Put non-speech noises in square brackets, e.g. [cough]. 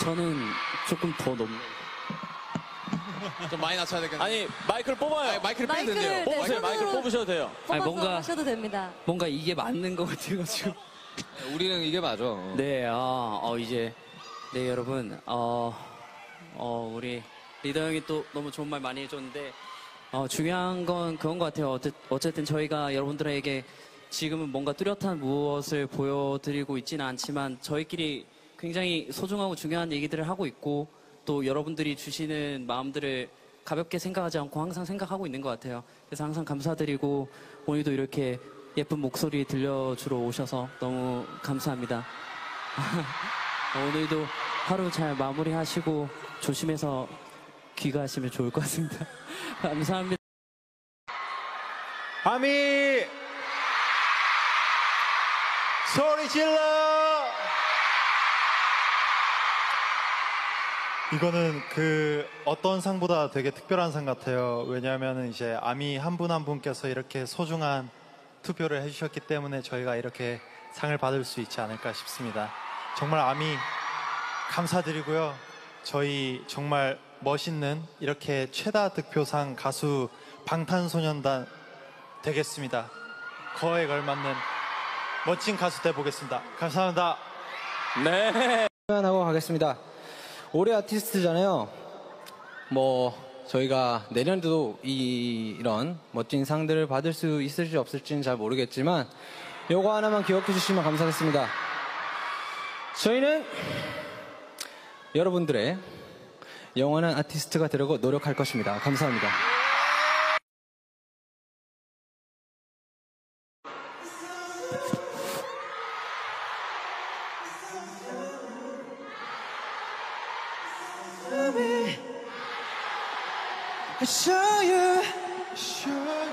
저는 조금 더 넘. 좀 많이 낮춰야 되겠네. 아니 마이크를 뽑아요. 아니, 마이크를 빼야 마이크를- 된대요. 네, 뽑으세요. 손으로 마이크를 뽑으셔도 돼요. 아니, 뽑아서 뭔가- 하셔도 됩니다. 뭔가 이게 맞는 것 같아가지고. [laughs] 우리는 이게 맞아. 네, 아, 어, 이제, 네, 여러분, 어, 어, 우리 리더 형이 또 너무 좋은 말 많이 해줬는데, 어, 중요한 건 그건 것 같아요. 어쨌, 어쨌든 저희가 여러분들에게 지금은 뭔가 뚜렷한 무엇을 보여드리고 있지는 않지만, 저희끼리 굉장히 소중하고 중요한 얘기들을 하고 있고, 또 여러분들이 주시는 마음들을 가볍게 생각하지 않고 항상 생각하고 있는 것 같아요. 그래서 항상 감사드리고, 오늘도 이렇게 예쁜 목소리 들려주러 오셔서 너무 감사합니다. [laughs] 오늘도 하루 잘 마무리하시고 조심해서 귀가하시면 좋을 것 같습니다. [laughs] 감사합니다. 아미 소리 질러 이거는 그 어떤 상보다 되게 특별한 상 같아요 왜냐하면 이제 아미 한 분 한 분께서 이렇게 소중한 투표를 해주셨기 때문에 저희가 이렇게 상을 받을 수 있지 않을까 싶습니다 정말 아미 감사드리고요 저희 정말 멋있는 이렇게 최다 득표상 가수 방탄소년단 되겠습니다. 거에 걸맞는 멋진 가수 돼 보겠습니다. 감사합니다. 네. 표현하고 가겠습니다. 올해 아티스트잖아요. 뭐 저희가 내년에도 이, 이런 멋진 상들을 받을 수 있을지 없을지는 잘 모르겠지만 요거 하나만 기억해 주시면 감사하겠습니다. 저희는 여러분들의 영원한 아티스트가 되려고 노력할 것입니다. 감사합니다. I show you, show you.